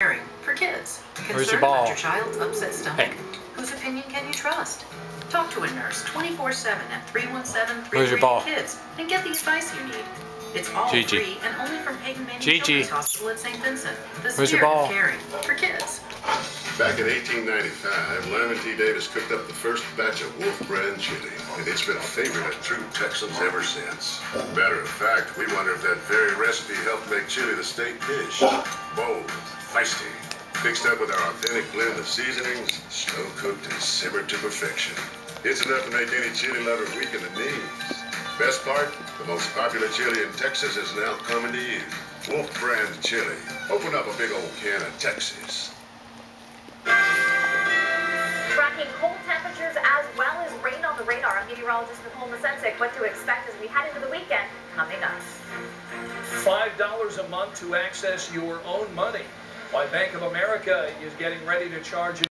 Caring for kids. Where's your Concerned ball? about your child's upset stomach. Hey. Whose opinion can you trust? Talk to a nurse 24-7 at 317 Where's your ball? kids and get the advice you need. It's all Gigi. free and only from Peyton Manning Gigi. Children's Hospital at St. Vincent. The Where's your ball? of caring for kids. Back in 1895, Lyman T. Davis cooked up the first batch of Wolf brand chili, and it's been a favorite of true Texans ever since. Matter of fact, we wonder if that very recipe helped make chili the state dish. Bold, feisty, mixed up with our authentic blend of seasonings, slow cooked and simmered to perfection. It's enough to make any chili lover weak in the knees. Best part, the most popular chili in Texas is now coming to you. Wolf brand chili. Open up a big old can of Texas. Tracking cold temperatures as well as rain on the radar. I'm meteorologist Nicole Masensik. What to expect as we head into the weekend coming up. $5 a month to access your own money. Why Bank of America is getting ready to charge